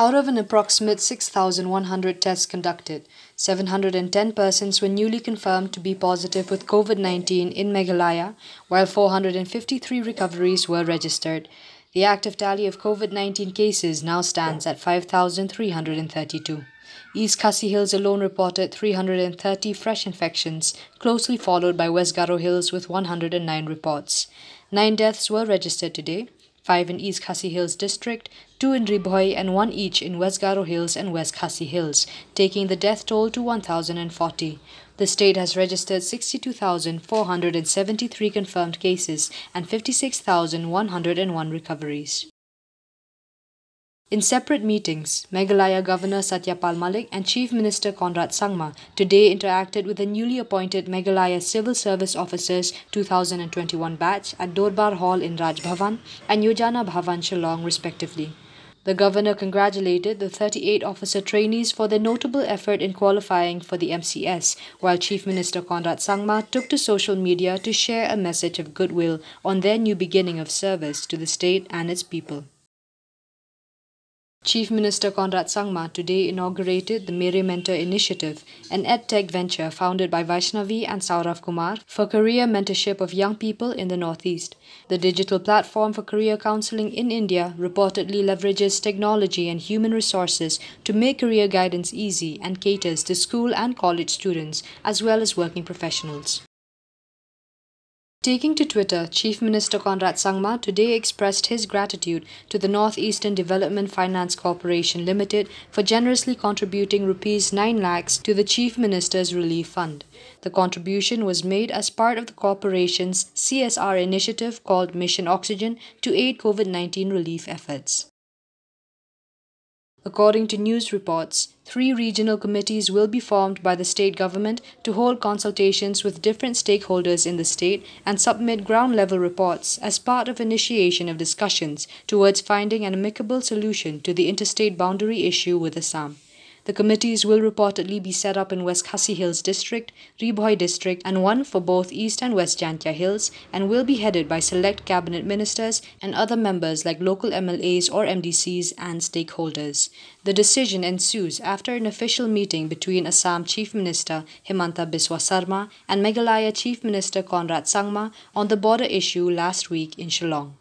Out of an approximate 6,100 tests conducted, 710 persons were newly confirmed to be positive with COVID 19 in Meghalaya, while 453 recoveries were registered. The active tally of COVID 19 cases now stands at 5,332. East Khasi Hills alone reported 330 fresh infections, closely followed by West Garo Hills with 109 reports. Nine deaths were registered today five in East Khasi Hills district, two in Ribhoi, and one each in West Garo Hills and West Khasi Hills, taking the death toll to 1,040. The state has registered 62,473 confirmed cases and 56,101 recoveries. In separate meetings, Meghalaya Governor Satyapal Malik and Chief Minister Conrad Sangma today interacted with the newly appointed Meghalaya Civil Service Officers 2021 batch at Dorbar Hall in Raj Bhavan and Yojana Bhavan Shillong respectively. The governor congratulated the 38 officer trainees for their notable effort in qualifying for the MCS, while Chief Minister Conrad Sangma took to social media to share a message of goodwill on their new beginning of service to the state and its people. Chief Minister Conrad Sangma today inaugurated the Mere Mentor Initiative, an edtech venture founded by Vaishnavi and Saurav Kumar for career mentorship of young people in the Northeast. The digital platform for career counseling in India reportedly leverages technology and human resources to make career guidance easy and caters to school and college students as well as working professionals. Taking to Twitter, Chief Minister Conrad Sangma today expressed his gratitude to the Northeastern Development Finance Corporation Limited for generously contributing rupees 9 lakhs to the Chief Minister's Relief Fund. The contribution was made as part of the corporation's CSR initiative called Mission Oxygen to aid COVID-19 relief efforts. According to news reports, three regional committees will be formed by the state government to hold consultations with different stakeholders in the state and submit ground level reports as part of initiation of discussions towards finding an amicable solution to the interstate boundary issue with Assam. The committees will reportedly be set up in West Khasi Hills District, Ribhoi District, and one for both East and West Jaintia Hills, and will be headed by select cabinet ministers and other members like local MLAs or MDCs and stakeholders. The decision ensues after an official meeting between Assam Chief Minister Himanta Biswa Sarma and Meghalaya Chief Minister Conrad Sangma on the border issue last week in Shillong.